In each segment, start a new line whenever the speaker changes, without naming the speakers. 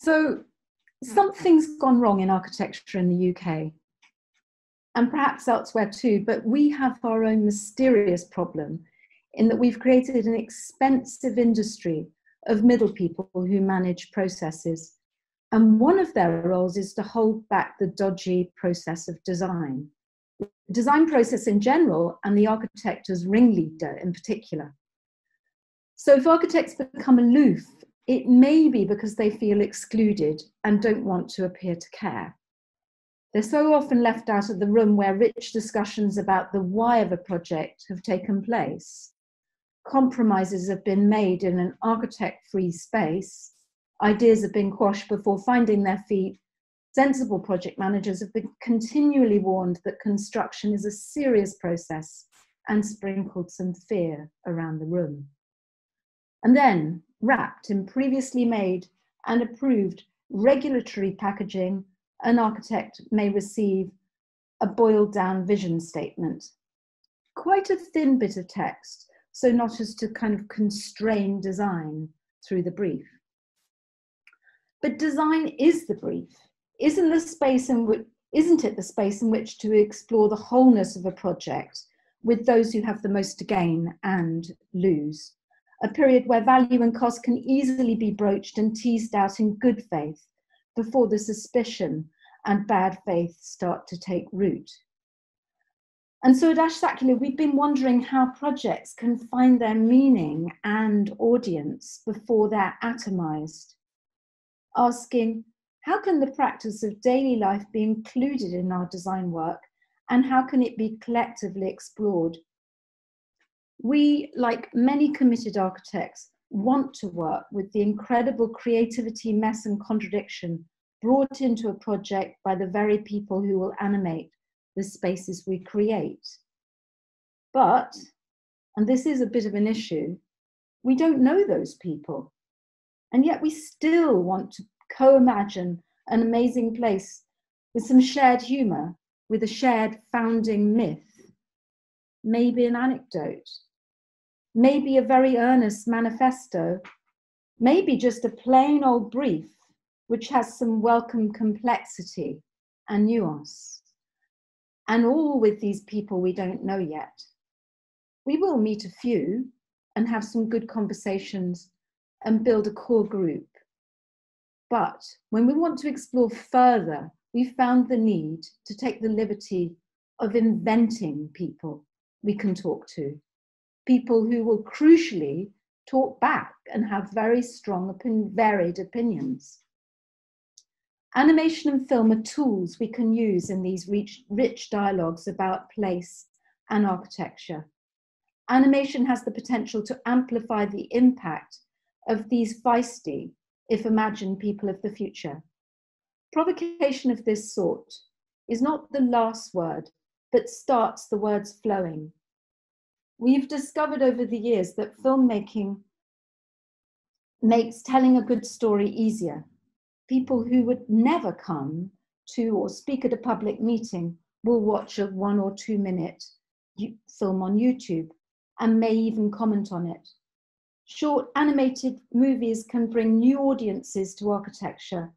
So something's gone wrong in architecture in the UK and perhaps elsewhere too, but we have our own mysterious problem in that we've created an expensive industry of middle people who manage processes. And one of their roles is to hold back the dodgy process of design. The design process in general, and the architect as ringleader in particular. So if architects become aloof it may be because they feel excluded and don't want to appear to care. They're so often left out of the room where rich discussions about the why of a project have taken place. Compromises have been made in an architect free space. Ideas have been quashed before finding their feet. Sensible project managers have been continually warned that construction is a serious process and sprinkled some fear around the room. And then wrapped in previously made and approved regulatory packaging, an architect may receive a boiled down vision statement. Quite a thin bit of text, so not as to kind of constrain design through the brief. But design is the brief. Isn't the space in which isn't it the space in which to explore the wholeness of a project with those who have the most to gain and lose? A period where value and cost can easily be broached and teased out in good faith before the suspicion and bad faith start to take root. And so at Ash we've been wondering how projects can find their meaning and audience before they're atomized. Asking, how can the practice of daily life be included in our design work and how can it be collectively explored we, like many committed architects, want to work with the incredible creativity, mess, and contradiction brought into a project by the very people who will animate the spaces we create. But, and this is a bit of an issue, we don't know those people. And yet we still want to co imagine an amazing place with some shared humour, with a shared founding myth, maybe an anecdote, maybe a very earnest manifesto, maybe just a plain old brief which has some welcome complexity and nuance. And all with these people we don't know yet. We will meet a few and have some good conversations and build a core group. But when we want to explore further, we found the need to take the liberty of inventing people we can talk to people who will crucially talk back and have very strong, opin- varied opinions. Animation and film are tools we can use in these rich, rich dialogues about place and architecture. Animation has the potential to amplify the impact of these feisty, if imagined, people of the future. Provocation of this sort is not the last word, but starts the words flowing we've discovered over the years that filmmaking makes telling a good story easier. People who would never come to or speak at a public meeting will watch a one or two minute film on YouTube and may even comment on it. Short animated movies can bring new audiences to architecture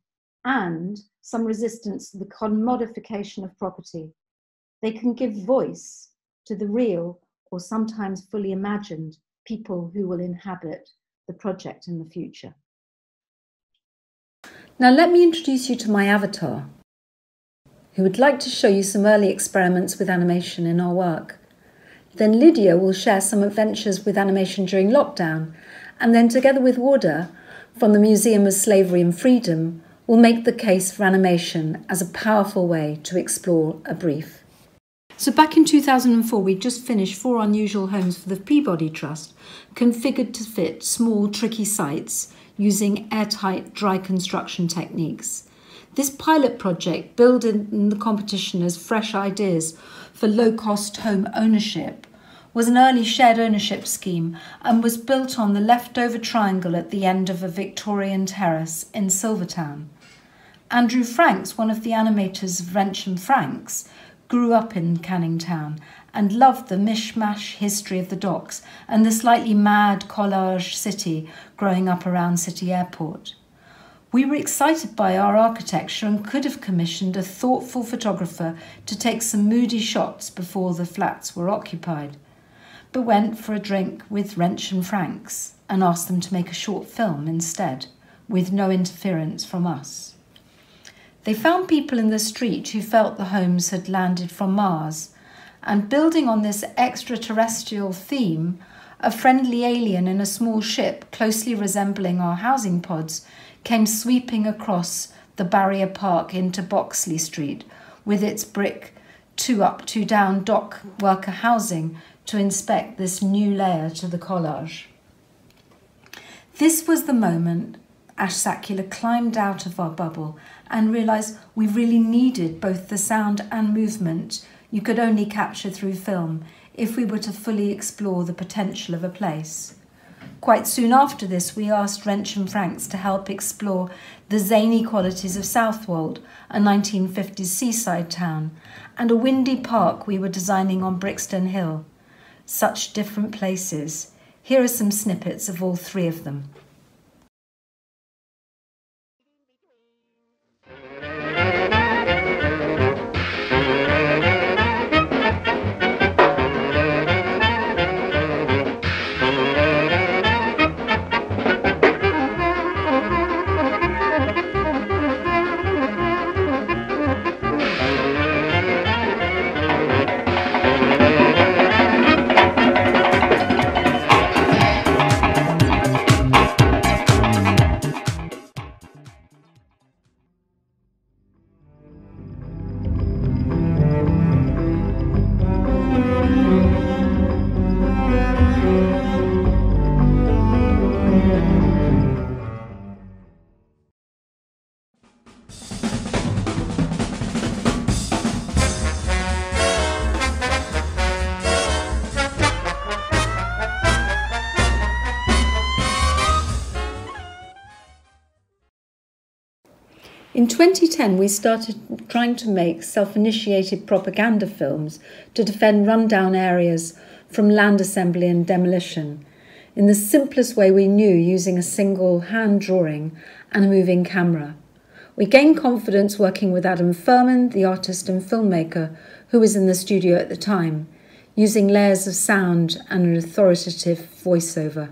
and some resistance to the commodification of property. They can give voice to the real or sometimes fully imagined people who will inhabit the project in the future.
Now, let me introduce you to my avatar, who would like to show you some early experiments with animation in our work. Then Lydia will share some adventures with animation during lockdown, and then together with Warda from the Museum of Slavery and Freedom, will make the case for animation as a powerful way to explore a brief. So back in 2004, we'd just finished four unusual homes for the Peabody Trust, configured to fit small, tricky sites using airtight dry construction techniques. This pilot project, billed in the competition as fresh ideas for low-cost home ownership, was an early shared ownership scheme and was built on the leftover triangle at the end of a Victorian terrace in Silvertown. Andrew Franks, one of the animators of Wrench and Franks, grew up in Canning Town and loved the mishmash history of the docks and the slightly mad collage city growing up around City Airport.
We were excited by our architecture and could have commissioned a thoughtful photographer to take some moody shots before the flats were occupied, but went for a drink with Wrench and Franks and asked them to make a short film instead, with no interference from us. They found people in the street who felt the homes had landed from Mars, and building on this extraterrestrial theme, a friendly alien in a small ship closely resembling our housing pods came sweeping across the barrier park into Boxley Street with its brick two up, two down dock worker housing to inspect this new layer to the collage. This was the moment Ash Sakula climbed out of our bubble and realised we really needed both the sound and movement you could only capture through film if we were to fully explore the potential of a place. Quite soon after this, we asked Wrench and Franks to help explore the zany qualities of Southwold, a 1950s seaside town, and a windy park we were designing on Brixton Hill. Such different places. Here are some snippets of all three of them. In 2010, we started trying to make self initiated propaganda films to defend rundown areas from land assembly and demolition in the simplest way we knew using a single hand drawing and a moving camera. We gained confidence working with Adam Furman, the artist and filmmaker who was in the studio at the time, using layers of sound and an authoritative voiceover.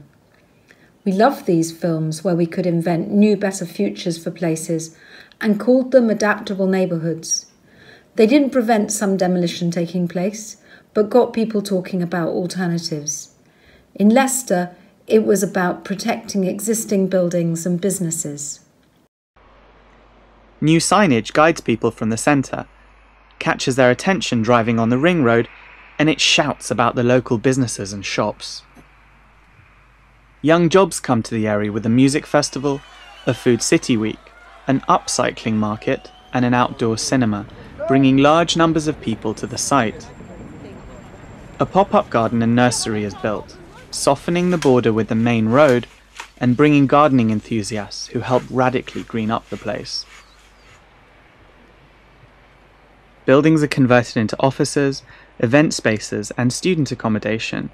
We loved these films where we could invent new, better futures for places and called them adaptable neighbourhoods. They didn't prevent some demolition taking place, but got people talking about alternatives. In Leicester, it was about protecting existing buildings and businesses.
New signage guides people from the centre, catches their attention driving on the ring road, and it shouts about the local businesses and shops. Young jobs come to the area with a music festival, a food city week, an upcycling market, and an outdoor cinema, bringing large numbers of people to the site. A pop up garden and nursery is built, softening the border with the main road and bringing gardening enthusiasts who help radically green up the place. Buildings are converted into offices, event spaces, and student accommodation.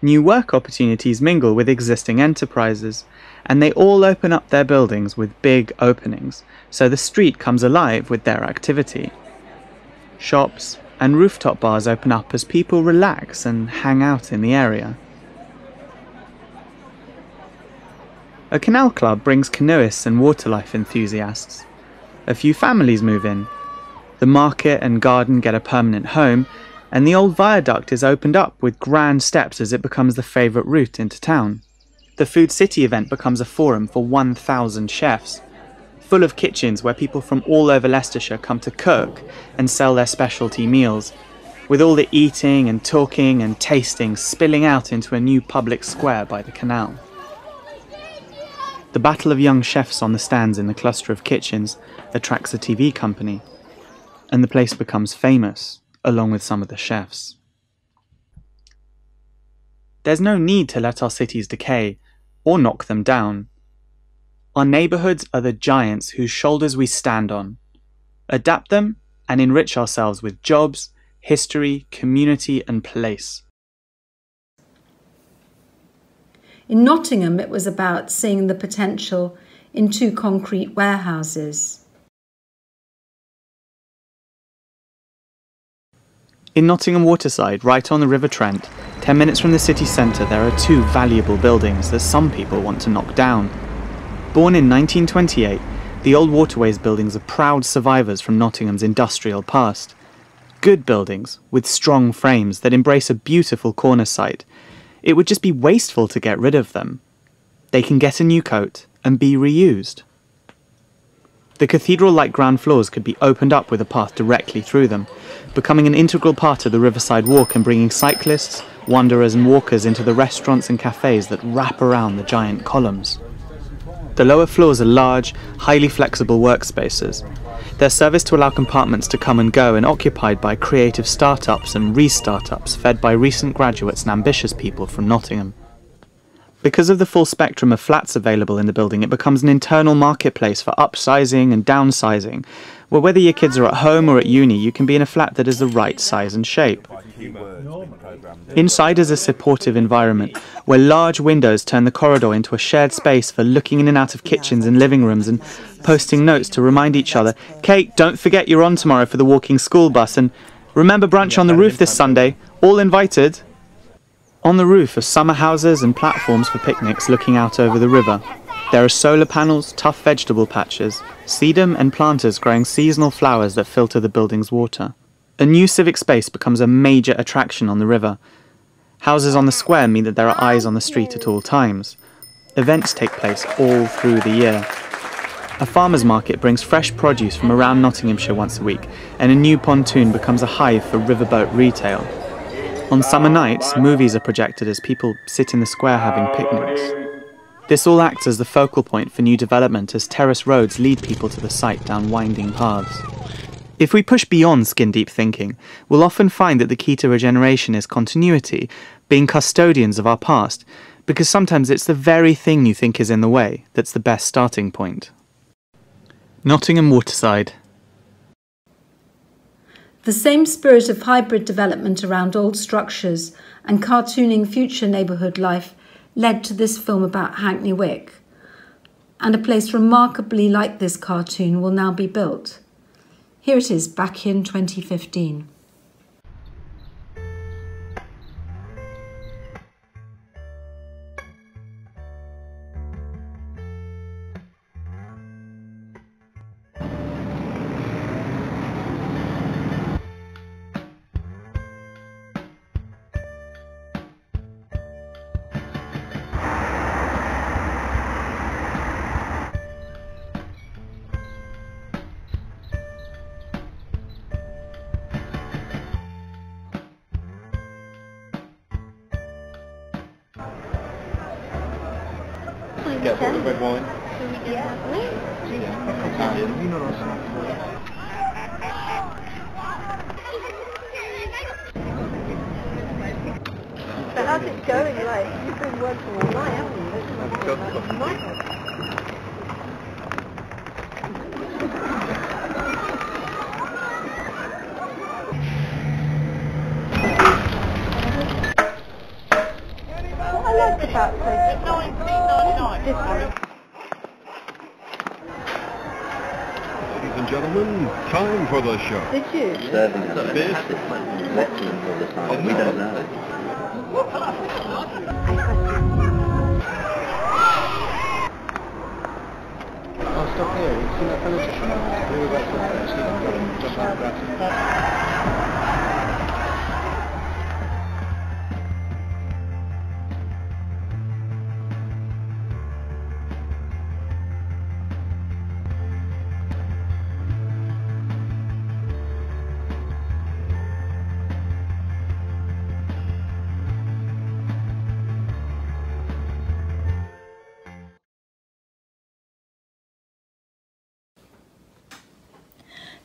New work opportunities mingle with existing enterprises, and they all open up their buildings with big openings, so the street comes alive with their activity. Shops and rooftop bars open up as people relax and hang out in the area. A canal club brings canoeists and waterlife enthusiasts. A few families move in. The market and garden get a permanent home, and the old viaduct is opened up with grand steps as it becomes the favourite route into town. The Food City event becomes a forum for 1,000 chefs, full of kitchens where people from all over Leicestershire come to cook and sell their specialty meals, with all the eating and talking and tasting spilling out into a new public square by the canal. The battle of young chefs on the stands in the cluster of kitchens attracts a TV company, and the place becomes famous, along with some of the chefs. There's no need to let our cities decay or knock them down. Our neighbourhoods are the giants whose shoulders we stand on. Adapt them and enrich ourselves with jobs, history, community, and place.
In Nottingham, it was about seeing the potential in two concrete warehouses.
In Nottingham Waterside, right on the River Trent, 10 minutes from the city centre, there are two valuable buildings that some people want to knock down. Born in 1928, the old Waterways buildings are proud survivors from Nottingham's industrial past. Good buildings, with strong frames that embrace a beautiful corner site. It would just be wasteful to get rid of them. They can get a new coat and be reused. The cathedral like ground floors could be opened up with a path directly through them, becoming an integral part of the Riverside Walk and bringing cyclists, wanderers, and walkers into the restaurants and cafes that wrap around the giant columns. The lower floors are large, highly flexible workspaces. They're serviced to allow compartments to come and go and occupied by creative startups and restartups fed by recent graduates and ambitious people from Nottingham. Because of the full spectrum of flats available in the building, it becomes an internal marketplace for upsizing and downsizing, where whether your kids are at home or at uni, you can be in a flat that is the right size and shape. Inside is a supportive environment, where large windows turn the corridor into a shared space for looking in and out of kitchens and living rooms and posting notes to remind each other, Kate, don't forget you're on tomorrow for the walking school bus, and remember brunch on the roof this Sunday, all invited. On the roof are summer houses and platforms for picnics looking out over the river. There are solar panels, tough vegetable patches, sedum and planters growing seasonal flowers that filter the building's water. A new civic space becomes a major attraction on the river. Houses on the square mean that there are eyes on the street at all times. Events take place all through the year. A farmer's market brings fresh produce from around Nottinghamshire once a week, and a new pontoon becomes a hive for riverboat retail. On summer nights, movies are projected as people sit in the square having picnics. This all acts as the focal point for new development as terrace roads lead people to the site down winding paths. If we push beyond skin deep thinking, we'll often find that the key to regeneration is continuity, being custodians of our past, because sometimes it's the very thing you think is in the way that's the best starting point. Nottingham Waterside.
The same spirit of hybrid development around old structures and cartooning future neighbourhood life led to this film about Hackney Wick. And a place remarkably like this cartoon will now be built. Here it is back in 2015.
Get a red wine.
So how's it going? Like, you've been working all night, haven't you?
Ladies and gentlemen, time for the show.
Did you?
serving us
This-
excellent all the time. We don't know.
I'll stop here. You see that politician? We were about to and jump out of that.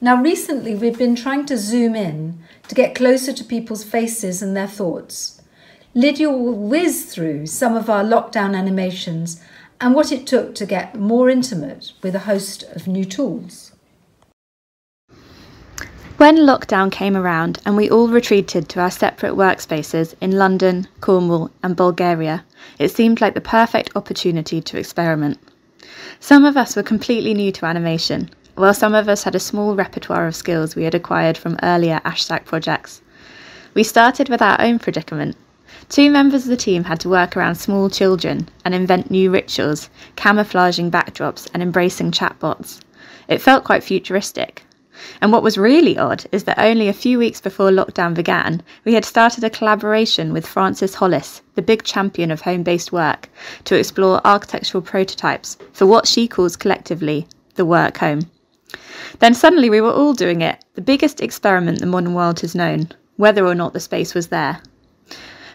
Now, recently we've been trying to zoom in to get closer to people's faces and their thoughts. Lydia will whiz through some of our lockdown animations and what it took to get more intimate with a host of new tools.
When lockdown came around and we all retreated to our separate workspaces in London, Cornwall, and Bulgaria, it seemed like the perfect opportunity to experiment. Some of us were completely new to animation, while some of us had a small repertoire of skills we had acquired from earlier ASHSAC projects. We started with our own predicament. Two members of the team had to work around small children and invent new rituals, camouflaging backdrops and embracing chatbots. It felt quite futuristic. And what was really odd is that only a few weeks before lockdown began, we had started a collaboration with Frances Holliss, the big champion of home based work, to explore architectural prototypes for what she calls collectively the work home. Then suddenly we were all doing it, the biggest experiment the modern world has known, whether or not the space was there.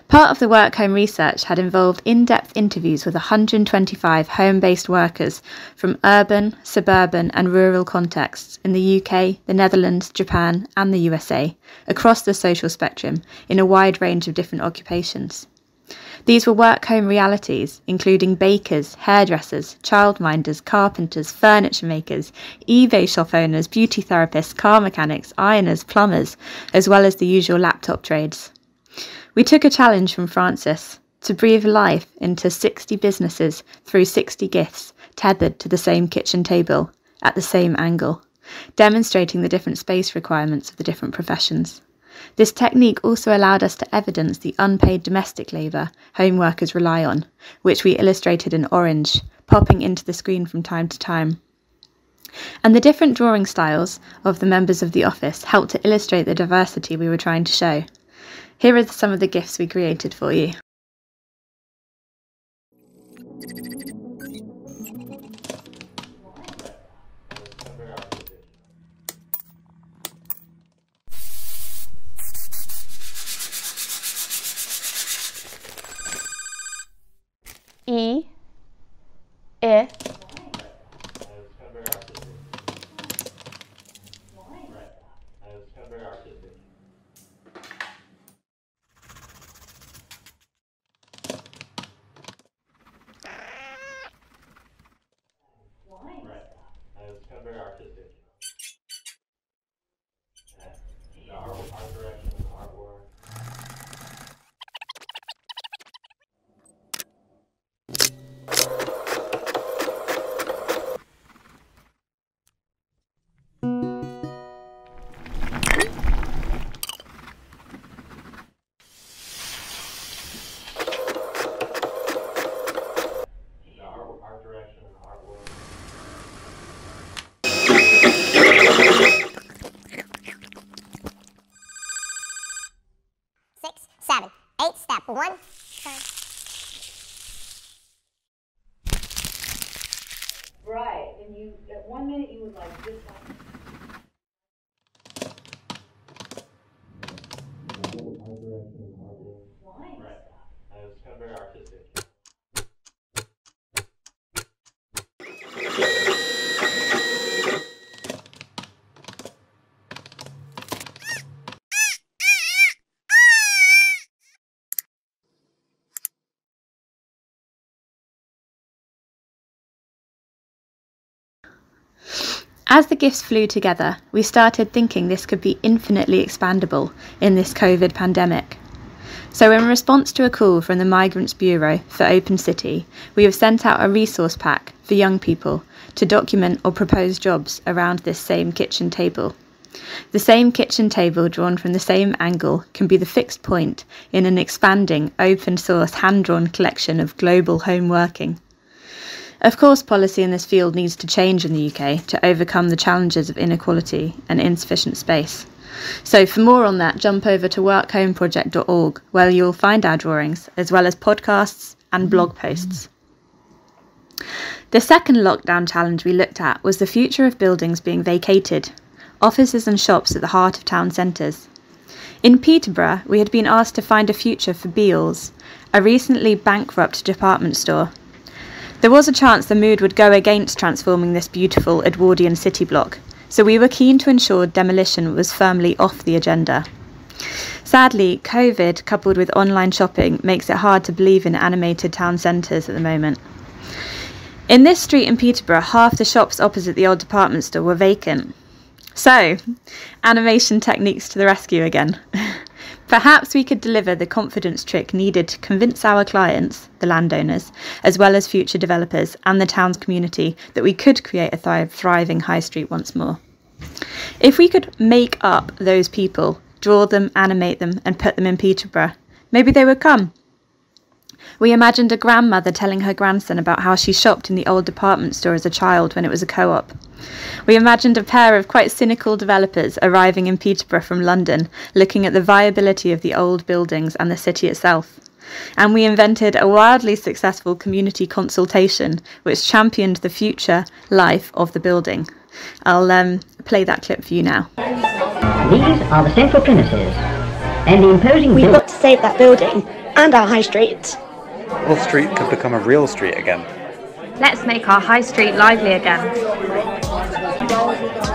Part of the work home research had involved in depth interviews with 125 home based workers from urban, suburban, and rural contexts in the UK, the Netherlands, Japan, and the USA, across the social spectrum in a wide range of different occupations. These were work home realities, including bakers, hairdressers, childminders, carpenters, furniture makers, eBay shop owners, beauty therapists, car mechanics, ironers, plumbers, as well as the usual laptop trades. We took a challenge from Frances to breathe life into 60 businesses through 60 GIFs tethered to the same kitchen table at the same angle, demonstrating the different space requirements of the different professions. This technique also allowed us to evidence the unpaid domestic labour home workers rely on, which we illustrated in orange, popping into the screen from time to time. And the different drawing styles of the members of the office helped to illustrate the diversity we were trying to show. Here are some of the GIFs we created for you.
I,
six, seven, eight, step one.
Right, and you, at one minute you was like, this one.
As the GIFs flew together, we started thinking this could be infinitely expandable in this COVID pandemic. So, in response to a call from the Migrants Bureau for Open City, we have sent out a resource pack for young people to document or propose jobs around this same kitchen table. The same kitchen table drawn from the same angle can be the fixed point in an expanding open source hand drawn collection of global home working. Of course, policy in this field needs to change in the UK to overcome the challenges of inequality and insufficient space. So, for more on that, jump over to workhomeproject.org, where you'll find our drawings, as well as podcasts and blog posts. The second lockdown challenge we looked at was the future of buildings being vacated, offices and shops at the heart of town centres. In Peterborough, we had been asked to find a future for Beales, a recently bankrupt department store there was a chance the mood would go against transforming this beautiful Edwardian city block, so we were keen to ensure demolition was firmly off the agenda. Sadly, COVID coupled with online shopping makes it hard to believe in animated town centres at the moment. In this street in Peterborough, half the shops opposite the old department store were vacant. So, animation techniques to the rescue again. Perhaps we could deliver the confidence trick needed to convince our clients, the landowners, as well as future developers and the town's community, that we could create a thri- thriving high street once more. If we could make up those people, draw them, animate them, and put them in Peterborough, maybe they would come. We imagined a grandmother telling her grandson about how she shopped in the old department store as a child when it was a co op. We imagined a pair of quite cynical developers arriving in Peterborough from London, looking at the viability of the old buildings and the city itself. And we invented a wildly successful community consultation which championed the future life of the building. I'll um, play that clip for you now.
These are the central premises and the imposing
We've got to save that building and our high street.
Wall Street could become a real street again.
Let's make our high street lively again.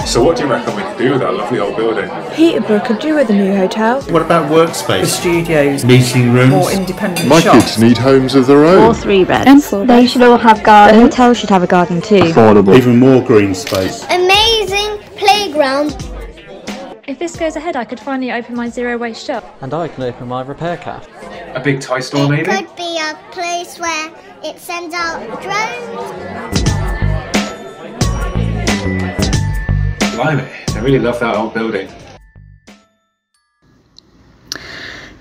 So what do you reckon we could do with that lovely old building?
Peterborough could do with a new hotel.
What about workspace?
studios.
Meeting rooms?
More independent
My
shops.
kids need homes of their own.
Or three beds. They should all have gardens. The hotel should have a garden too.
Affordable.
Even more green space.
Amazing playground.
If this goes ahead, I could finally open my zero waste shop.
And I can open my repair cafe.
A big toy store, maybe?
It Could be a place where it sends out drones.
Blimey, I really love that old building.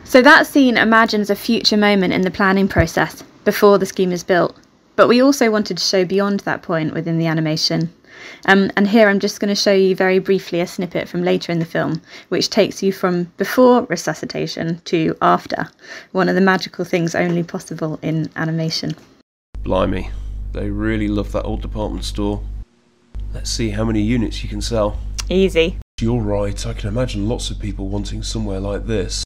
So that scene imagines a future moment in the planning process before the scheme is built. But we also wanted to show beyond that point within the animation. Um, and here I'm just going to show you very briefly a snippet from later in the film, which takes you from before resuscitation to after, one of the magical things only possible in animation.
Blimey, they really love that old department store. Let's see how many units you can sell.
Easy.
You're right, I can imagine lots of people wanting somewhere like this.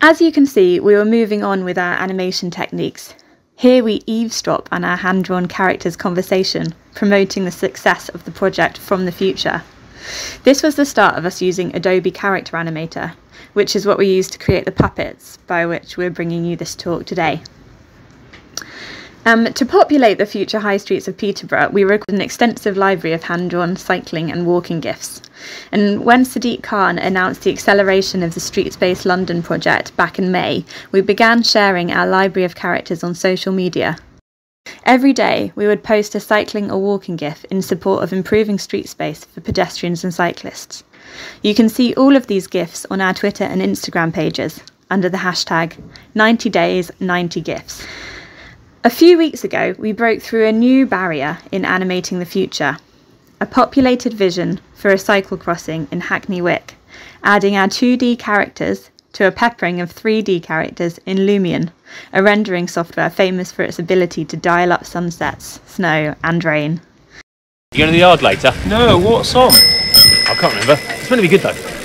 As you can see, we were moving on with our animation techniques. Here we eavesdrop on our hand drawn characters' conversation, promoting the success of the project from the future. This was the start of us using Adobe Character Animator, which is what we use to create the puppets by which we're bringing you this talk today. Um, to populate the future high streets of Peterborough, we recorded an extensive library of hand drawn cycling and walking GIFs. And when Sadiq Khan announced the acceleration of the Street Space London project back in May, we began sharing our library of characters on social media. Every day, we would post a cycling or walking GIF in support of improving street space for pedestrians and cyclists. You can see all of these GIFs on our Twitter and Instagram pages under the hashtag 90 days 90 GIFs. A few weeks ago, we broke through a new barrier in animating the future a populated vision for a cycle crossing in Hackney Wick, adding our 2D characters to a peppering of 3D characters in Lumion, a rendering software famous for its ability to dial up sunsets, snow, and rain.
You going to the yard later?
No, what song?
I can't remember. It's going to be good though.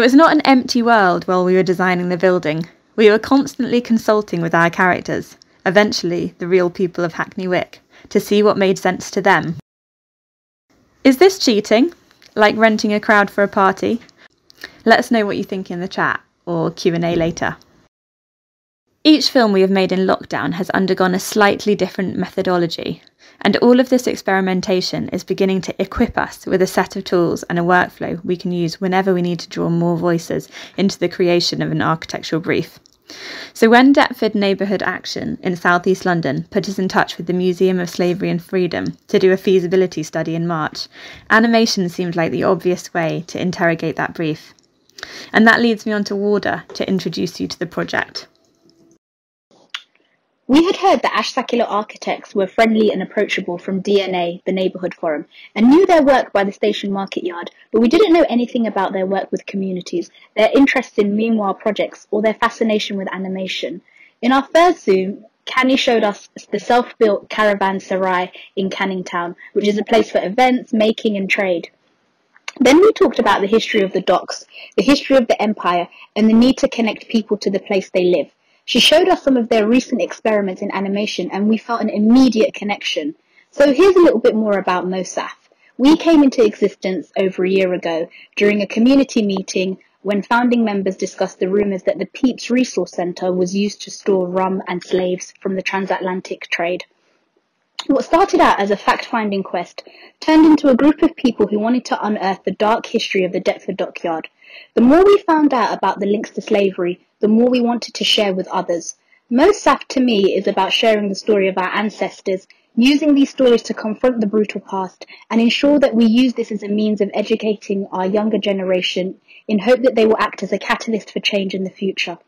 It
was not an empty world while we were designing the building. We were constantly consulting with our characters, eventually the real people of Hackney Wick, to see what made sense to them. Is this cheating? Like renting a crowd for a party? Let us know what you think in the chat or Q&A later. Each film we have made in lockdown has undergone a slightly different methodology, and all of this experimentation is beginning to equip us with a set of tools and a workflow we can use whenever we need to draw more voices into the creation of an architectural brief. So, when Deptford Neighbourhood Action in South East London put us in touch with the Museum of Slavery and Freedom to do a feasibility study in March, animation seemed like the obvious way to interrogate that brief. And that leads me on to Warda to introduce you to the project.
We had heard that Ash Sakula architects were friendly and approachable from DNA, the neighbourhood forum, and knew their work by the station market yard, but we didn't know anything about their work with communities, their interests in meanwhile projects, or their fascination with animation. In our first Zoom, Cany showed us the self-built Caravanserai in Canning Town, which is a place for events, making and trade. Then we talked about the history of the docks, the history of the empire, and the need to connect people to the place they live. She showed us some of their recent experiments in animation and we felt an immediate connection. So here's a little bit more about MOSAF. We came into existence over a year ago during a community meeting when founding members discussed the rumours that the Pepys Resource Centre was used to store rum and slaves from the transatlantic trade. What started out as a fact-finding quest turned into a group of people who wanted to unearth the dark history of the Deptford dockyard. The more we found out about the links to slavery, the more we wanted to share with others. MOSAF to me is about sharing the story of our ancestors, using these stories to confront the brutal past and ensure that we use this as a means of educating our younger generation in hope that they will act as a catalyst for change in the future.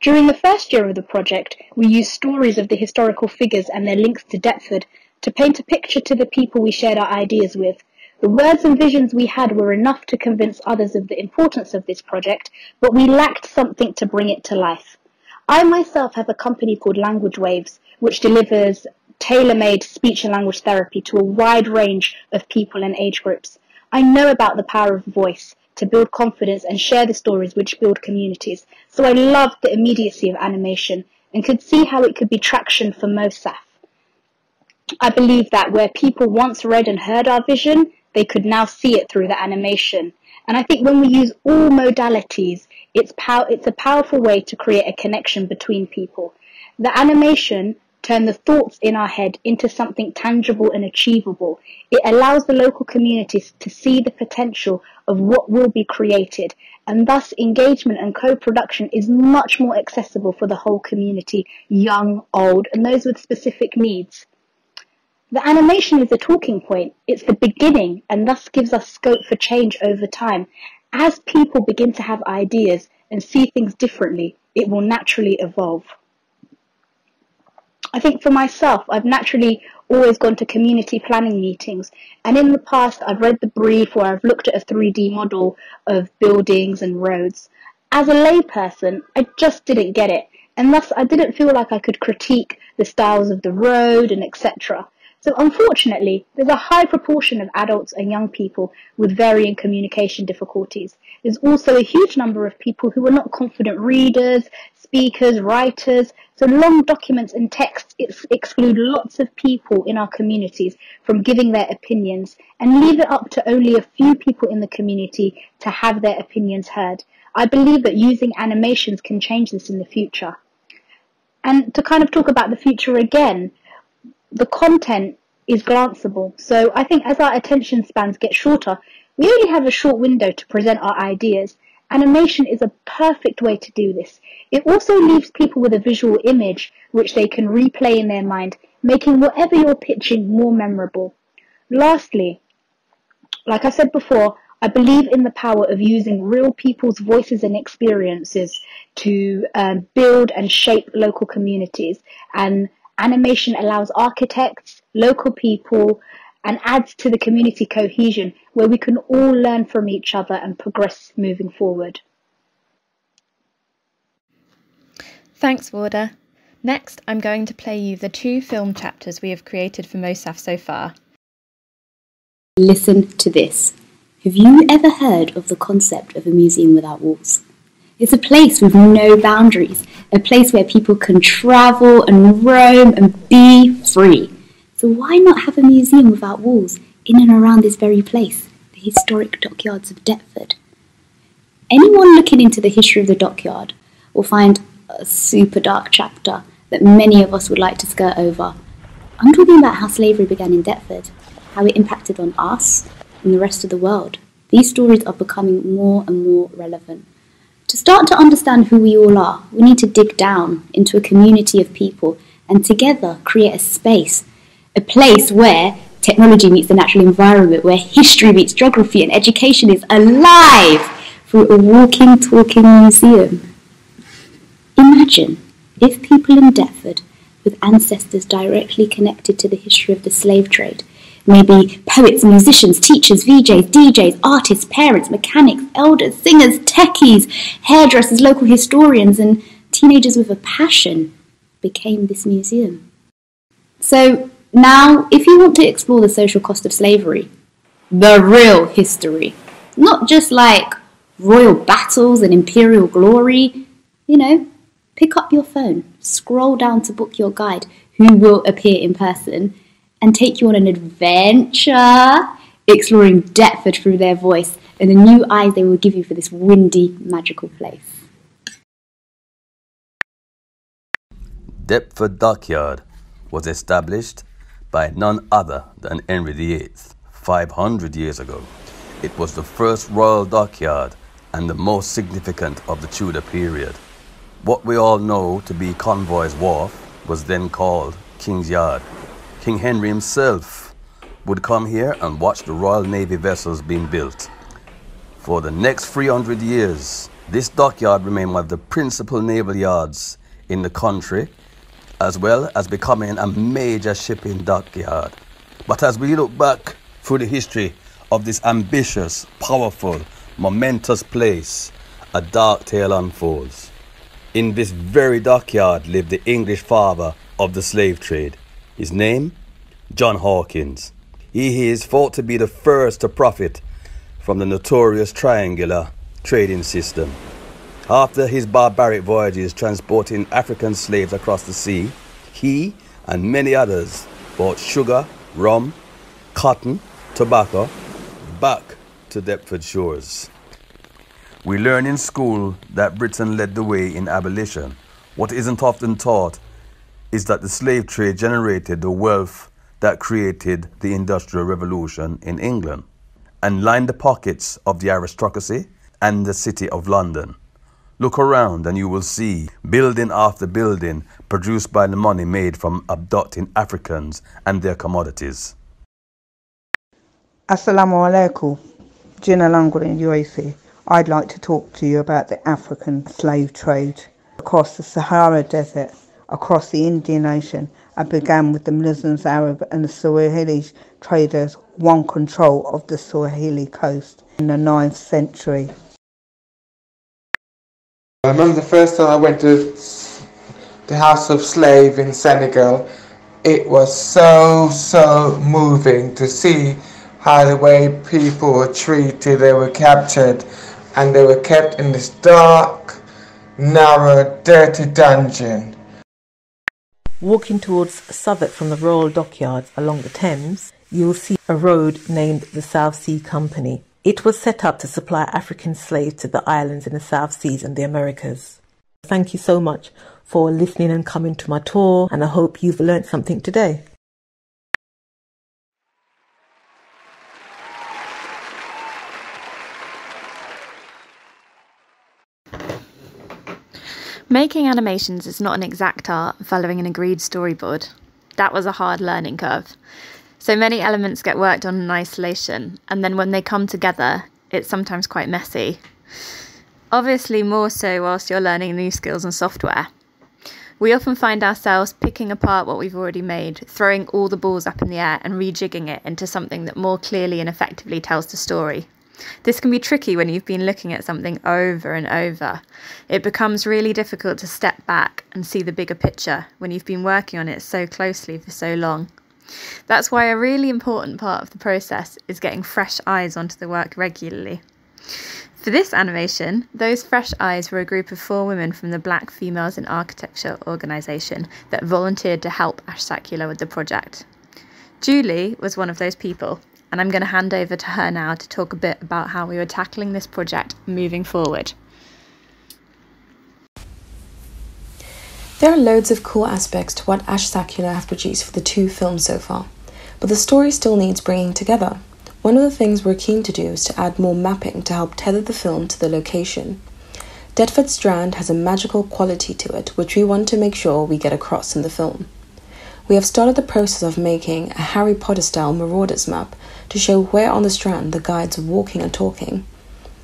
During the first year of the project, we used stories of the historical figures and their links to Deptford to paint a picture to the people we shared our ideas with, the words and visions we had were enough to convince others of the importance of this project, but we lacked something to bring it to life. I myself have a company called Language Waves, which delivers tailor-made speech and language therapy to a wide range of people and age groups. I know about the power of voice to build confidence and share the stories which build communities, so I loved the immediacy of animation and could see how it could be traction for MOSAF. I believe that where people once read and heard our vision, they could now see it through the animation. And I think when we use all modalities, it's, pow- it's a powerful way to create a connection between people. The animation turn the thoughts in our head into something tangible and achievable. It allows the local communities to see the potential of what will be created, and thus engagement and co-production is much more accessible for the whole community, young, old, and those with specific needs. The animation is a talking point. It's the beginning and thus gives us scope for change over time. As people begin to have ideas and see things differently, it will naturally evolve. I think for myself, I've naturally always gone to community planning meetings, and in the past, I've read the brief or I've looked at a 3D model of buildings and roads. As a layperson, I just didn't get it, and thus I didn't feel like I could critique the styles of the road and etc. So unfortunately, there's a high proportion of adults and young people with varying communication difficulties. There's also a huge number of people who are not confident readers, speakers, writers. So long documents and texts exclude lots of people in our communities from giving their opinions and leave it up to only a few people in the community to have their opinions heard. I believe that using animations can change this in the future. And to kind of talk about the future again, the content is glanceable. So I think as our attention spans get shorter, we only have a short window to present our ideas. Animation is a perfect way to do this. It also leaves people with a visual image which they can replay in their mind, making whatever you're pitching more memorable. Lastly, like I said before, I believe in the power of using real people's voices and experiences to um, build and shape local communities. And Animation allows architects, local people, and adds to the community cohesion where we can all learn from each other and progress moving forward.
Thanks, Warda. Next, I'm going to play you the two film chapters we have created for MOSAF so far.
Listen to this. Have you ever heard of the concept of a museum without walls? It's a place with no boundaries, a place where people can travel and roam and be free. So why not have a museum without walls in and around this very place, the historic dockyards of Deptford? Anyone looking into the history of the dockyard will find a super dark chapter that many of us would like to skirt over. I'm talking about how slavery began in Deptford, how it impacted on us and the rest of the world. These stories are becoming more and more relevant. To start to understand who we all are, we need to dig down into a community of people and together create a space, a place where technology meets the natural environment, where history meets geography and education is alive through a walking, talking museum. Imagine if people in Deptford, with ancestors directly connected to the history of the slave trade, maybe poets, musicians, teachers, VJs, DJs, artists, parents, mechanics, elders, singers, techies, hairdressers, local historians, and teenagers with a passion became this museum. So now, if you want to explore the social cost of slavery, the real history, not just like royal battles and imperial glory, you know, pick up your phone, scroll down to book your guide, who will appear in person, and take you on an adventure exploring Deptford through their voice and the new eyes they will give you for this windy, magical place.
Deptford Dockyard was established by none other than Henry VIII 500 years ago. It was the first royal dockyard and the most significant of the Tudor period. What we all know to be Convoy's Wharf was then called King's Yard. King Henry himself would come here and watch the Royal Navy vessels being built. For the next 300 years, this dockyard remained one of the principal naval yards in the country as well as becoming a major shipping dockyard. But as we look back through the history of this ambitious, powerful, momentous place, a dark tale unfolds. In this very dockyard lived the English father of the slave trade. His name? John Hawkins. He is thought to be the first to profit from the notorious triangular trading system. After his barbaric voyages transporting African slaves across the sea, he and many others brought sugar, rum, cotton, tobacco back to Deptford shores. We learn in school that Britain led the way in abolition. What isn't often taught is that the slave trade generated the wealth that created the Industrial Revolution in England and lined the pockets of the aristocracy and the City of London. Look around and you will see building after building produced by the money made from abducting Africans and their commodities.
Assalamu alaikum. Gina Lundgren, UAC. I'd like to talk to you about the African slave trade across the Sahara Desert, across the Indian Ocean, and began with the Muslims, Arab, and the Swahili traders won control of the Swahili coast in the 9th century.
I remember the first time I went to the House of Slave in Senegal. It was so, so moving to see how the way people were treated, they were captured, and they were kept in this dark, narrow, dirty dungeon.
Walking towards Southwark from the Royal Dockyards along the Thames, you'll see a road named the South Sea Company. It was set up to supply African slaves to the islands in the South Seas and the Americas. Thank you so much for listening and coming to my tour, and I hope you've learned something today.
Making animations is not an exact art following an agreed storyboard. That was a hard learning curve. So many elements get worked on in isolation, and then when they come together, it's sometimes quite messy. Obviously, more so whilst you're learning new skills and software. We often find ourselves picking apart what we've already made, throwing all the balls up in the air, and rejigging it into something that more clearly and effectively tells the story. This can be tricky when you've been looking at something over and over. It becomes really difficult to step back and see the bigger picture when you've been working on it so closely for so long. That's why a really important part of the process is getting fresh eyes onto the work regularly. For this animation, those fresh eyes were a group of four women from the Black Females in Architecture organisation that volunteered to help Ash Sakula with the project. Julie was one of those people, and I'm going to hand over to her now to talk a bit about how we were tackling this project moving forward.
There are loads of cool aspects to what Ash Sakula have produced for the two films so far, but the story still needs bringing together. One of the things we're keen to do is to add more mapping to help tether the film to the location. Deptford Strand has a magical quality to it, which we want to make sure we get across in the film. We have started the process of making a Harry Potter style Marauders map to show where on the Strand the guides are walking and talking.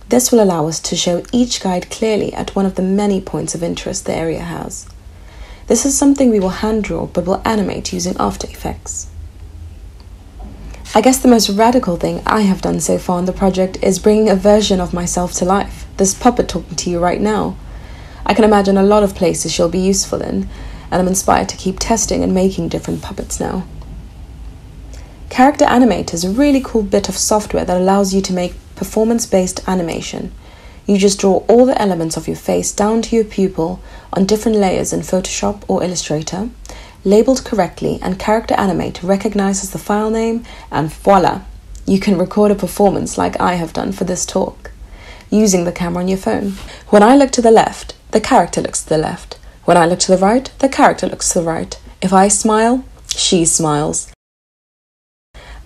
This will allow us to show each guide clearly at one of the many points of interest the area has. This is something we will hand draw but will animate using After Effects. I guess the most radical thing I have done so far on the project is bringing a version of myself to life, this puppet talking to you right now. I can imagine a lot of places she'll be useful in, and I'm inspired to keep testing and making different puppets now. Character Animate is a really cool bit of software that allows you to make performance based animation. You just draw all the elements of your face down to your pupil on different layers in Photoshop or Illustrator labeled correctly, and Character Animate recognizes the file name, and voila, you can record a performance like I have done for this talk, using the camera on your phone. When I look to the left, the character looks to the left. When I look to the right, the character looks to the right. If I smile, she smiles.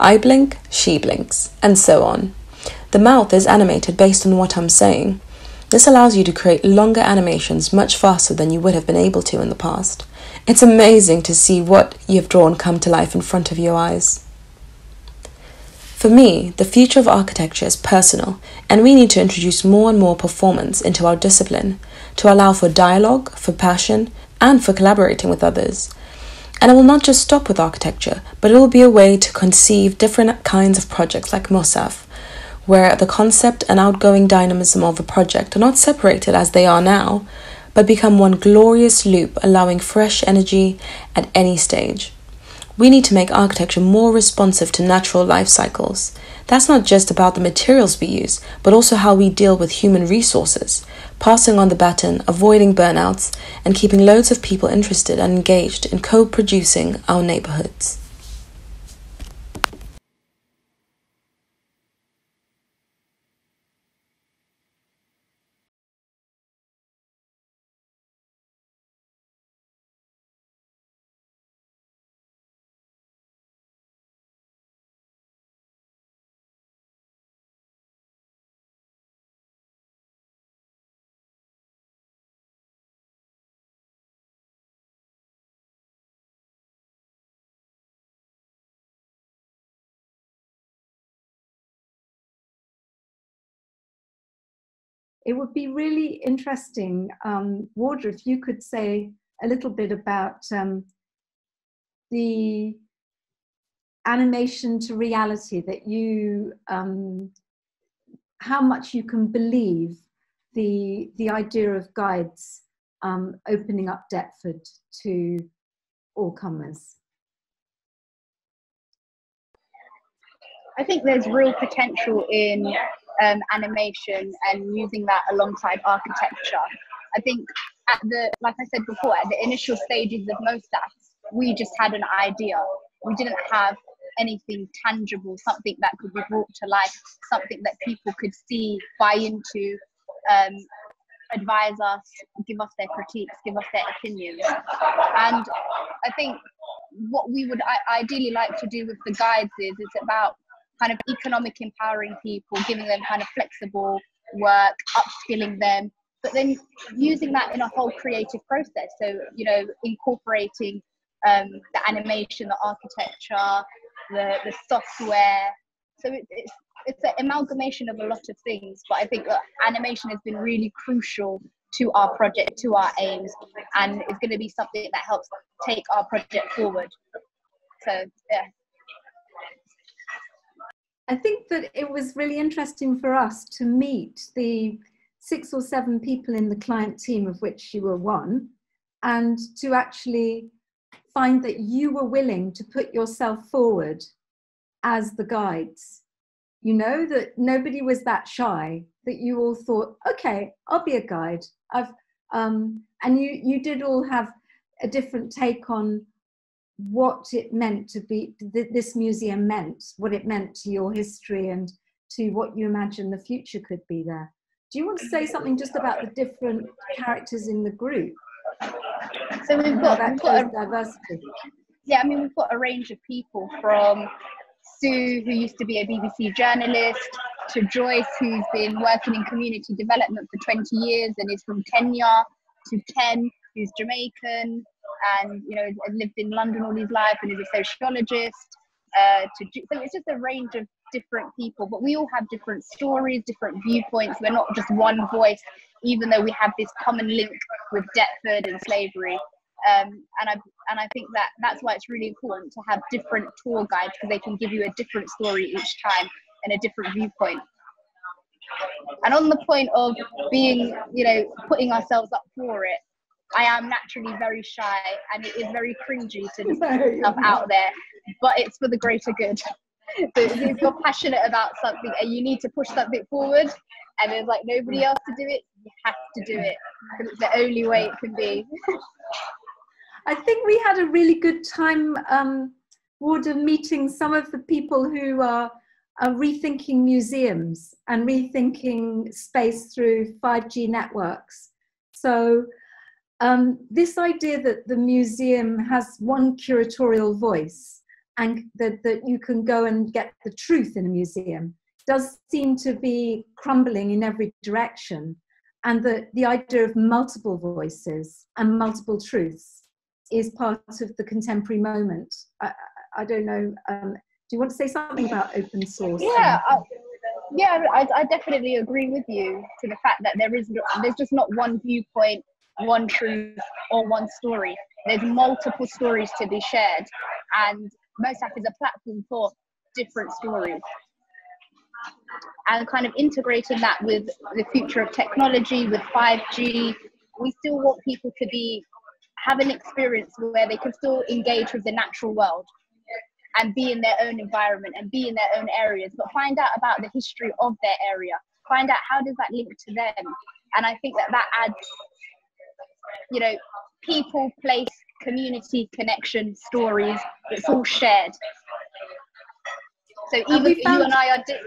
I blink, she blinks, and so on. The mouth is animated based on what I'm saying. This allows you to create longer animations much faster than you would have been able to in the past. It's amazing to see what you've drawn come to life in front of your eyes. For me, the future of architecture is personal, and we need to introduce more and more performance into our discipline to allow for dialogue, for passion, and for collaborating with others. And it will not just stop with architecture, but it will be a way to conceive different kinds of projects like Mosaf, where the concept and outgoing dynamism of a project are not separated as they are now, but become one glorious loop allowing fresh energy at any stage. We need to make architecture more responsive to natural life cycles. That's not just about the materials we use, but also how we deal with human resources, passing on the baton, avoiding burnouts, and keeping loads of people interested and engaged in co producing our neighborhoods.
It would be really interesting, um, if you could say a little bit about um, the animation to reality that you, um, how much you can believe the, the idea of guides um, opening up Deptford to all comers.
I think there's real potential in um, animation and using that alongside architecture. I think at the, like I said before, at the initial stages of Mosaf, we just had an idea. We didn't have anything tangible, something that could be brought to life, something that people could see, buy into, um, advise us, give us their critiques, give us their opinions. And I think what we would ideally like to do with the guides is it's about kind of economic empowering people, giving them kind of flexible work, upskilling them, but then using that in a whole creative process. So, you know, incorporating um, the animation, the architecture, the, the software. So it, it's, it's an amalgamation of a lot of things, but I think that animation has been really crucial to our project, to our aims, and it's going to be something that helps take our project forward. So, yeah.
I think that it was really interesting for us to meet the six or seven people in the client team, of which you were one, and to actually find that you were willing to put yourself forward as the guides. You know, that nobody was that shy, that you all thought, okay, I'll be a guide. I've, um, and you, you did all have a different take on what it meant to be this museum meant what it meant to your history and to what you imagine the future could be there do you want to say something just about the different characters in the group
So we've got,
that
we've got a,
diversity.
yeah, I mean, we've got a range of people from Sue, who used to be a BBC journalist, to Joyce, who's been working in community development for 20 years and is from Kenya, to Ken, who's Jamaican and you know lived in London all his life and is a sociologist. Uh, to so it's just a range of different people, but we all have different stories, different viewpoints. We're not just one voice, even though we have this common link with Deptford and slavery. Um, and I and I think that that's why it's really important to have different tour guides because they can give you a different story each time and a different viewpoint. And on the point of being, you know, putting ourselves up for it, I am naturally very shy and it is very cringy to just put stuff out there, but it's for the greater good. So if you're passionate about something and you need to push something forward and there's like nobody else to do it, you have to do it because it's the only way it can be.
I think we had a really good time, um, Warda, meeting some of the people who are, are rethinking museums and rethinking space through 5G networks. So, um, this idea that the museum has one curatorial voice and that, that you can go and get the truth in a museum does seem to be crumbling in every direction. And the, the idea of multiple voices and multiple truths is part of the contemporary moment. I, I don't know. Um, do you want to say something about open source?
Yeah, I, yeah, I, I definitely agree with you to the fact that there is there's just not one viewpoint, one truth, or one story. There's multiple stories to be shared, and MoSAF is a platform for different stories. And kind of integrating that with the future of technology, with 5G, we still want people to be have an experience where they can still engage with the natural world and be in their own environment and be in their own areas, but find out about the history of their area. Find out how does that link to them. And I think that that adds, you know, people, place, community, connection, stories. It's all shared. So even though you and I are, di-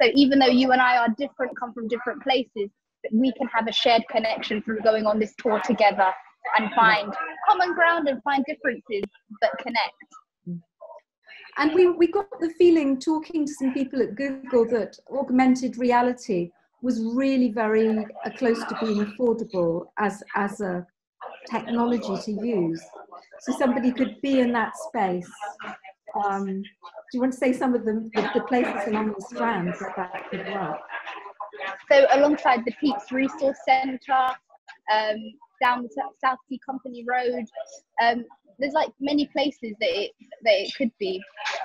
so even though you and I are different, come from different places, that we can have a shared connection through going on this tour together and find common ground and find differences but connect.
And we, we got the feeling talking to some people at Google that augmented reality was really very uh, close to being affordable as, as a technology to use. So somebody could be in that space. Um, do you want to say some of the, the, the places along the strands that that could work?
So alongside the Pepys Resource Centre, um, down the South Sea Company Road, um, there's like many places that it that it could be.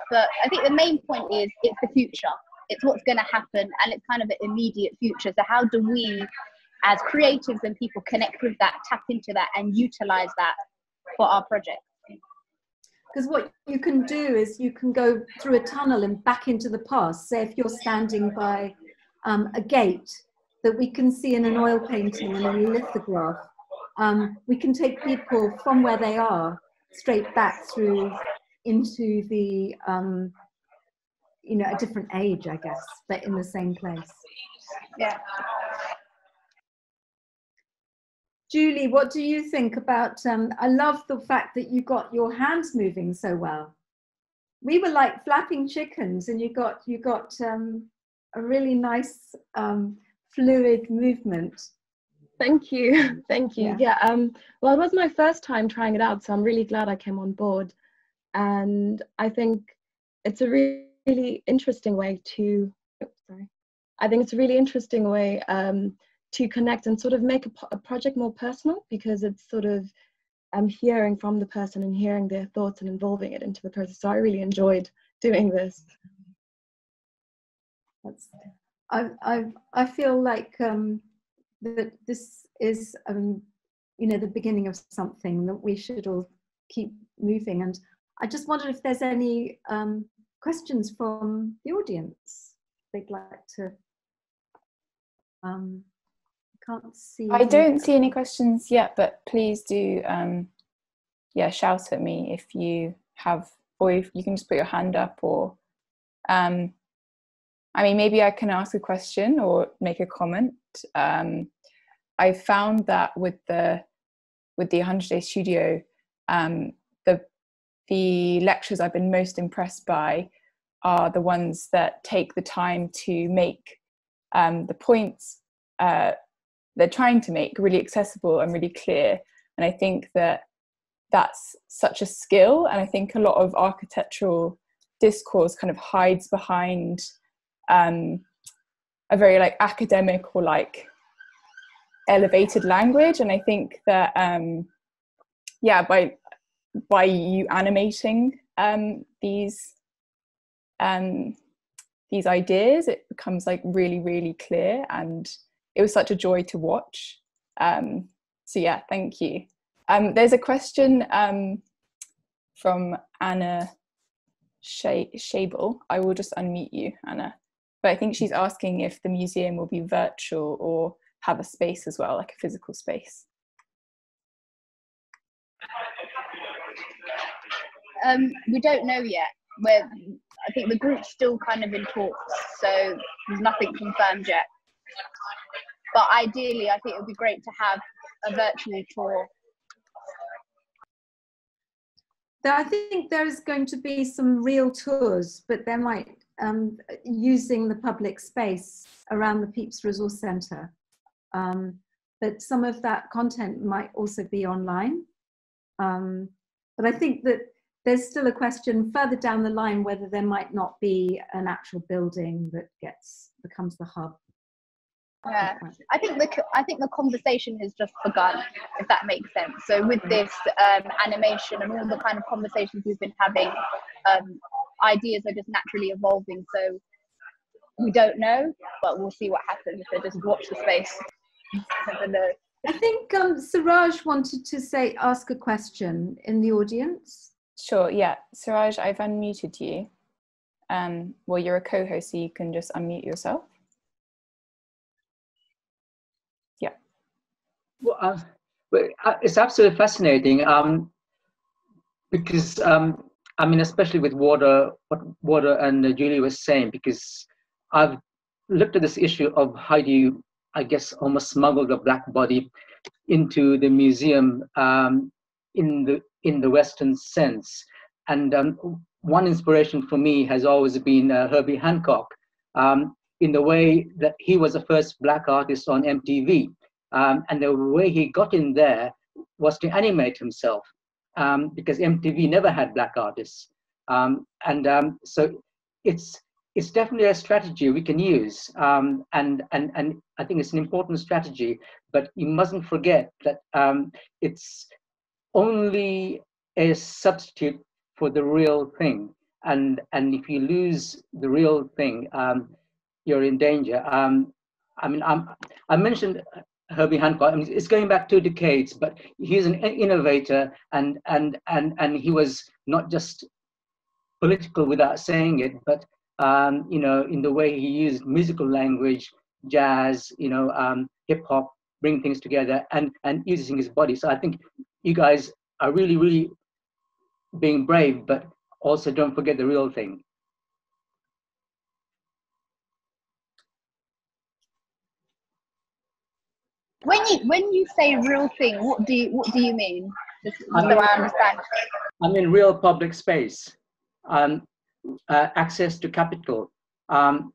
But I think the main point is it's the future. It's what's going to happen, and it's kind of an immediate future. So how do we, as creatives and people, connect with that, tap into that, and utilize that for our project?
Because what you can do is you can go through a tunnel and back into the past. Say if you're standing by um, a gate that we can see in an oil painting and a lithograph, um, we can take people from where they are straight back through into the, um, you know, a different age, I guess, but in the same place.
Yeah.
Julie, what do you think about? Um, I love the fact that you got your hands moving so well. We were like flapping chickens, and you got you got um, a really nice um, fluid movement.
Thank you. Thank you.
Yeah.
Yeah. um, well, it was my first time trying it out, so I'm really glad I came on board. And I think it's a really, really interesting way to, oops, sorry. I think it's a really interesting way um, to connect and sort of make a, a project more personal because it's sort of um, hearing from the person and hearing their thoughts and involving it into the process. So I really enjoyed doing this.
That's, I, I, I feel like um, that this is, um, you know, the beginning of something that we should all keep moving. And I just wondered if there's any um, questions from the audience they'd like to. Um, can't see.
I don't see any questions yet, but please do, um, yeah, shout at me if you have, or if you can just put your hand up, or, um, I mean, maybe I can ask a question or make a comment. Um, I found that with the with the 100 Day Studio, um, the the lectures I've been most impressed by are the ones that take the time to make um, the points uh, they're trying to make really accessible and really clear. And I think that that's such a skill. And I think a lot of architectural discourse kind of hides behind um, a very like academic or like elevated language. And I think that um, yeah, by by you animating um, these um, these ideas, it becomes like really really clear and it was such a joy to watch. Um, so yeah, thank you. Um, there's a question um, from Anna Shable. I will just unmute you, Anna. But I think she's asking if the museum will be virtual or have a space as well, like a physical space.
Um, we don't know yet. We're, I think the group's still kind of in talks, so there's nothing confirmed yet. But ideally, I think it would be great to have a virtual tour.
I think there is going to be some real tours, but they might um, using the public space around the Pepys Resource Centre. Um, but some of that content might also be online. Um, but I think that there's still a question further down the line whether there might not be an actual building that gets becomes the hub.
Yeah. I think the i think the conversation has just begun if that makes sense. So with this um, animation and all the kind of conversations we've been having um, ideas are just naturally evolving. So we don't know but we'll see what happens. So just watch the space.
I think um, Siraj wanted to say ask a question in the audience
sure yeah. Siraj I've unmuted you. Um, well you're a co-host so you can just unmute yourself. Yeah.
Well, uh, uh, it's absolutely fascinating um, because um, I mean, especially with Warda, what Warda and uh, Julie was saying, because I've looked at this issue of how do you, I guess, almost smuggle the black body into the museum um, in the in the Western sense, and um, one inspiration for me has always been uh, Herbie Hancock, um, in the way that he was the first black artist on MTV. Um, and the way he got in there was to animate himself um, because MTV never had black artists. Um, and um, so it's, it's definitely a strategy we can use. And, and, and I think it's an important strategy, but you mustn't forget that it's only a substitute for the real thing. And, and if you lose the real thing, you're in danger. I mean, I'm, I mentioned Herbie Hancock. I mean, it's going back two decades, but he's an innovator, and and and and he was not just political without saying it, but um, you know, in the way he used musical language, jazz, you know, um, hip hop, bring things together, and and using his body. So I think you guys are really, really being brave, but also don't forget the real thing.
When you when you say real thing, what do you what do you mean? Just I mean, so I understand.
I mean real public space, um, uh, access to capital. Um,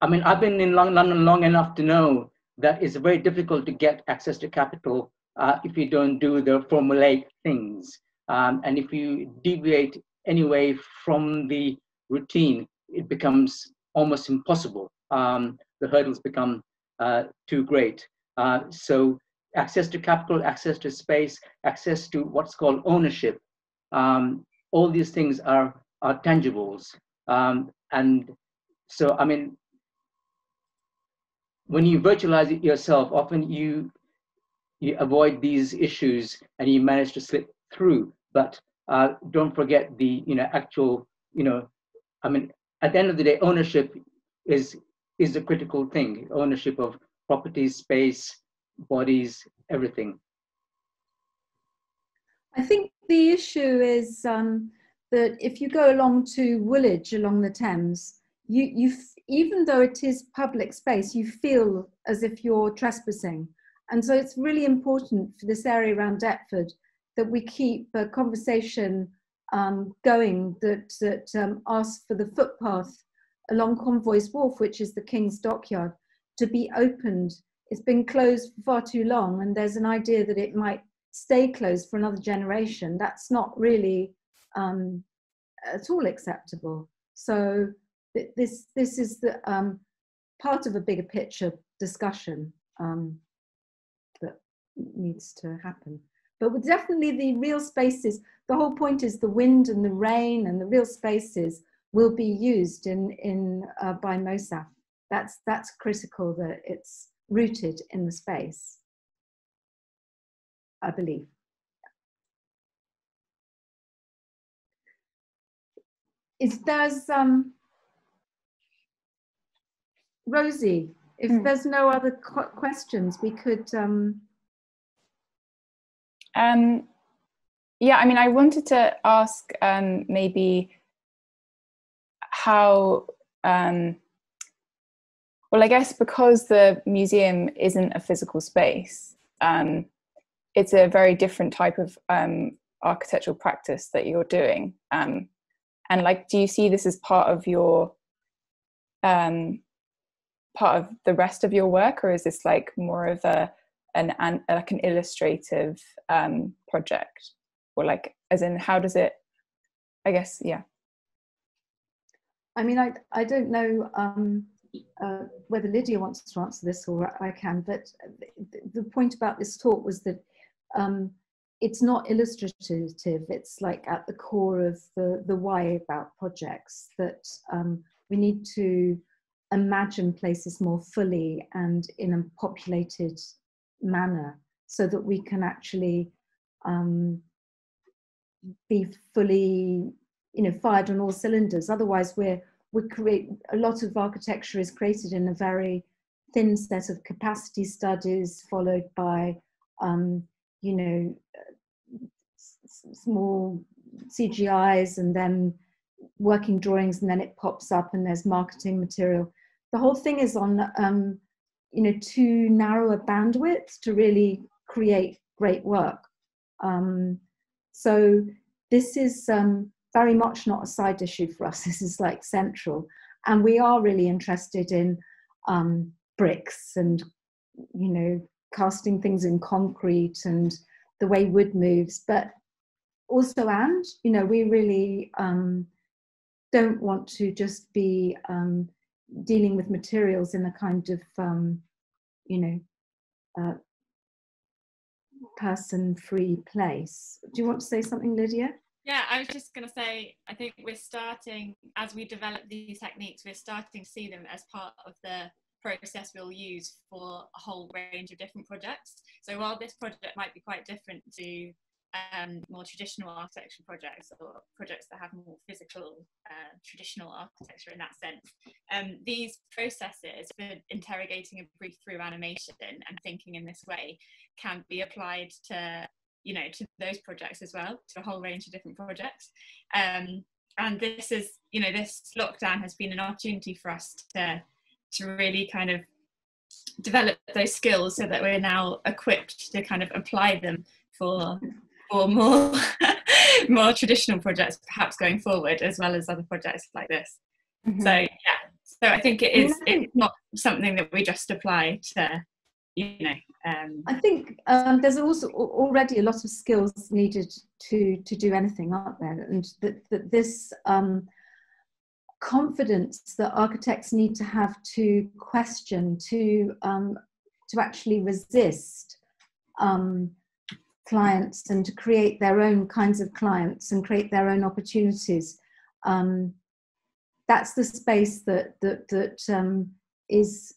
I mean, I've been in London long enough to know that it's very difficult to get access to capital uh, if you don't do the formulaic things. Um, and if you deviate anyway from the routine, it becomes almost impossible. Um, the hurdles become uh, too great. Uh, so access to capital, access to space, access to what's called ownership. Um, all these things are, are tangibles. Um, and so, I mean, when you virtualize it yourself, often you, you avoid these issues and you manage to slip through. But uh, don't forget the, you know, actual, you know, I mean, at the end of the day, ownership is is the critical thing ownership of property, space, bodies, everything.
I think the issue is um, that if you go along to Woolwich along the Thames, you, you even though it is public space, you feel as if you're trespassing. And so it's really important for this area around Deptford that we keep a conversation um, going that, that um, asks for the footpath along Convoy's Wharf, which is the King's Dockyard, to be opened. It's been closed for far too long, and there's an idea that it might stay closed for another generation. That's not really um, at all acceptable. So th- this this is the um, part of a bigger picture discussion um, needs to happen. But with definitely the real spaces, the whole point is the wind and the rain and the real spaces will be used in, in, uh, by MOSAF. That's, that's critical that it's rooted in the space, I believe. Is there's um, Rosie, if
Hmm.
there's no other qu- questions, we could um,
Um, yeah, I mean, I wanted to ask um, maybe how, um, well, I guess because the museum isn't a physical space, um, it's a very different type of um, architectural practice that you're doing. Um, and like, do you see this as part of your um, part of the rest of your work, or is this like more of a an, an like an illustrative um, project, or like as in how does it? I guess yeah.
I mean, I, I don't know um, uh, whether Lydia wants to answer this or I can, but the, point about this talk was that um, it's not illustrative, it's like at the core of the, the why about projects that um, we need to imagine places more fully and in a populated manner so that we can actually um, be fully you know fired on all cylinders. Otherwise we're we create a lot of architecture is created in a very thin set of capacity studies followed by um, you know small cgis and then working drawings and then it pops up and there's marketing material. The whole thing is on um, you know too narrow a bandwidth to really create great work. Um, so this is um, very much not a side issue for us. This is like central, and we are really interested in um, bricks and you know casting things in concrete and the way wood moves, but also and you know we really um, don't want to just be um, dealing with materials in a kind of um, you know uh, person free place. Do you want to say something, Lydia?
Yeah, I was just going to say, I think we're starting, as we develop these techniques, we're starting to see them as part of the process we'll use for a whole range of different projects. So while this project might be quite different to um, more traditional architecture projects or projects that have more physical, uh, traditional architecture in that sense, um, these processes for interrogating a brief through animation and thinking in this way can be applied to you know to those projects as well to a whole range of different projects. Um, and this is you know this lockdown has been an opportunity for us to to really kind of develop those skills so that we're now equipped to kind of apply them for for more more traditional projects perhaps going forward as well as other projects like this
Mhm.
so yeah so i think it is it's not something that we just apply to you know um,
I think um, there's also already a lot of skills needed to to do anything, aren't there? And that, that this um, confidence that architects need to have to question, to um, to actually resist um, clients and to create their own kinds of clients and create their own opportunities. Um, that's the space that that that um, is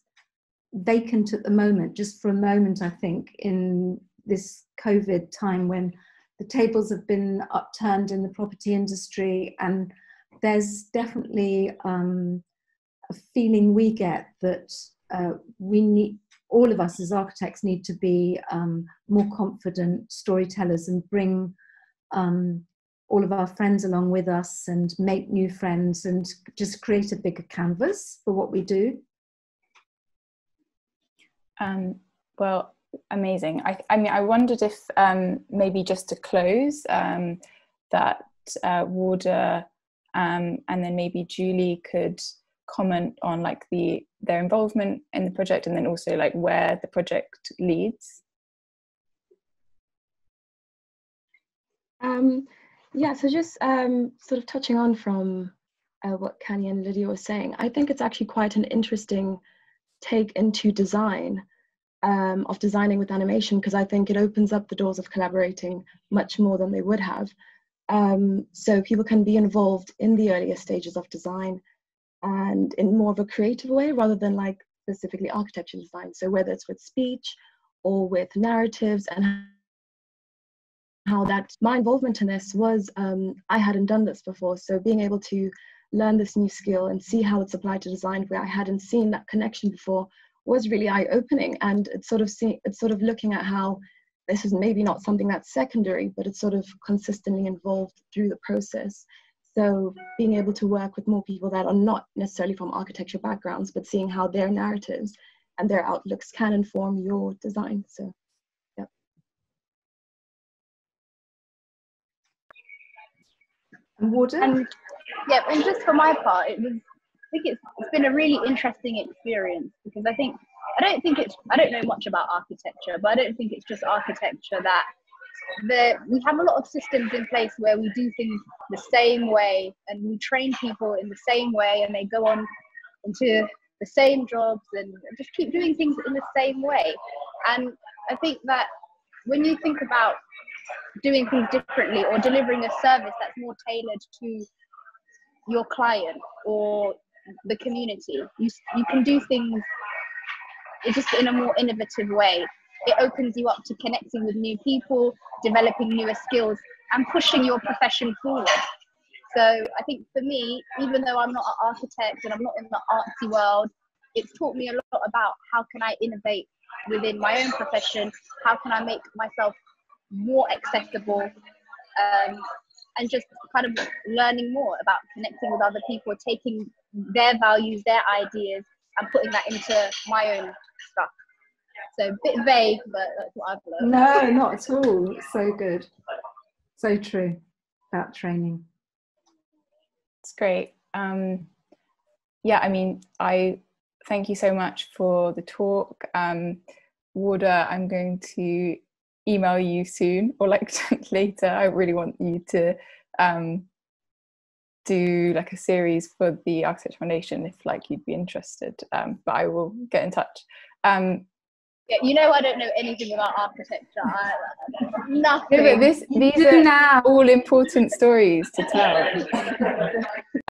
vacant at the moment, just for a moment, I think, in this COVID time when the tables have been upturned in the property industry, and there's definitely um, a feeling we get that uh, we need, all of us as architects, need to be um, more confident storytellers and bring um, all of our friends along with us and make new friends and just create a bigger canvas for what we do.
Um, well, amazing. I, I mean, I wondered if um, maybe just to close um, that uh, Warda um, and then maybe Julie could comment on like the their involvement in the project and then also like where the project leads.
Um, yeah, so just um, sort of touching on from uh, what Cany and Lydia were saying, I think it's actually quite an interesting take into design um, of designing with animation because I think it opens up the doors of collaborating much more than they would have. Um, so people can be involved in the earlier stages of design and in more of a creative way rather than like specifically architecture design. So whether it's with speech or with narratives and how that my involvement in this was um, I hadn't done this before. So being able to learn this new skill and see how it's applied to design where I hadn't seen that connection before was really eye-opening and it's sort of see, it's sort of looking at how this is maybe not something that's secondary but it's sort of consistently involved through the process so being able to work with more people that are not necessarily from architecture backgrounds but seeing how their narratives and their outlooks can inform your design so yeah
and Warda?
And, yeah, and just for my part, it was I think it's it's been a really interesting experience because I think I don't think it's I don't know much about architecture, but I don't think it's just architecture that the we have a lot of systems in place where we do things the same way and we train people in the same way and they go on into the same jobs and just keep doing things in the same way. And I think that when you think about doing things differently or delivering a service that's more tailored to your client or the community. You, you can do things just in a more innovative way. It opens you up to connecting with new people, developing newer skills, and pushing your profession forward. So I think for me, even though I'm not an architect and I'm not in the artsy world, it's taught me a lot about how can I innovate within my own profession, how can I make myself more accessible, um, and just kind of learning more about connecting with other people, taking their values, their ideas, and putting that into my own stuff. So a bit vague, but that's what I've learned.
No, not at all. So good. So true about training.
It's great. Um, yeah, I mean, I thank you so much for the talk. Um, Warda, I'm going to email you soon or like later. I really want you to um, do like a series for the Architecture Foundation if like you'd be interested. Um, but I will get in touch. Um,
yeah, you know I don't know anything about architecture. I, nothing.
Yeah, but this, these are now. all important stories to tell.